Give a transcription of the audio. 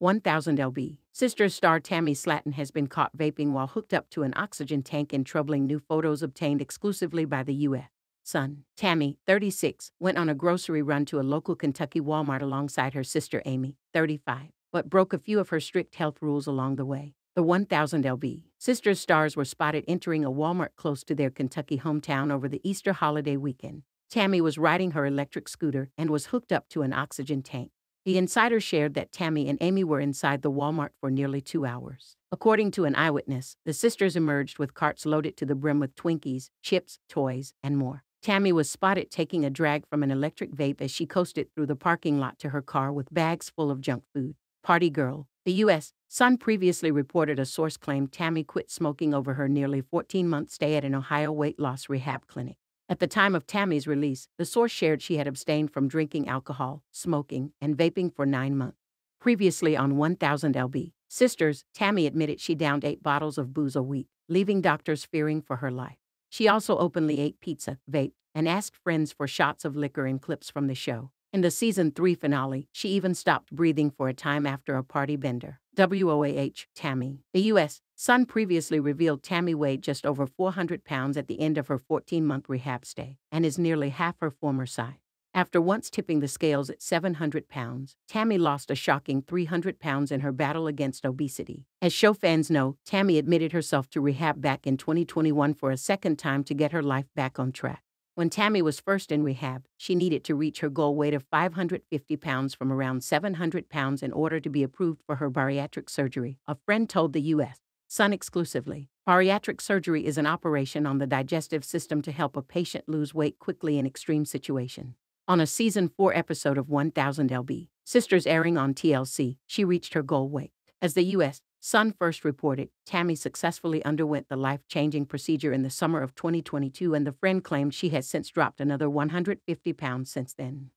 1000 lb. Sister star Tammy Slaton has been caught vaping while hooked up to an oxygen tank in troubling new photos obtained exclusively by the U.S. Sun. Tammy, 36, went on a grocery run to a local Kentucky Walmart alongside her sister Amy, 35, but broke a few of her strict health rules along the way. The 1000 lb. Sisters stars were spotted entering a Walmart close to their Kentucky hometown over the Easter holiday weekend. Tammy was riding her electric scooter and was hooked up to an oxygen tank. The insider shared that Tammy and Amy were inside the Walmart for nearly two hours. According to an eyewitness, the sisters emerged with carts loaded to the brim with Twinkies, chips, toys, and more. Tammy was spotted taking a drag from an electric vape as she coasted through the parking lot to her car with bags full of junk food. Party Girl. The U.S. Sun previously reported a source claimed Tammy quit smoking over her nearly 14 month stay at an Ohio weight loss rehab clinic. At the time of Tammy's release, the source shared she had abstained from drinking alcohol, smoking, and vaping for nine months. Previously on 1000 LB, Sisters, Tammy admitted she downed eight bottles of booze a week, leaving doctors fearing for her life. She also openly ate pizza, vaped, and asked friends for shots of liquor in clips from the show. In the season 3 finale, she even stopped breathing for a time after a party bender. WOAH, Tammy. The U.S. Sun previously revealed Tammy weighed just over 400 pounds at the end of her 14 month rehab stay and is nearly half her former size. After once tipping the scales at 700 pounds, Tammy lost a shocking 300 pounds in her battle against obesity. As show fans know, Tammy admitted herself to rehab back in 2021 for a second time to get her life back on track. When Tammy was first in rehab, she needed to reach her goal weight of 550 pounds from around 700 pounds in order to be approved for her bariatric surgery, a friend told the U.S. Sun exclusively. Bariatric surgery is an operation on the digestive system to help a patient lose weight quickly in extreme situations. On a season 4 episode of 1000 LB, Sisters airing on TLC, she reached her goal weight. As the U.S. Sun first reported, Tammy successfully underwent the life changing procedure in the summer of 2022, and the friend claimed she has since dropped another 150 pounds since then.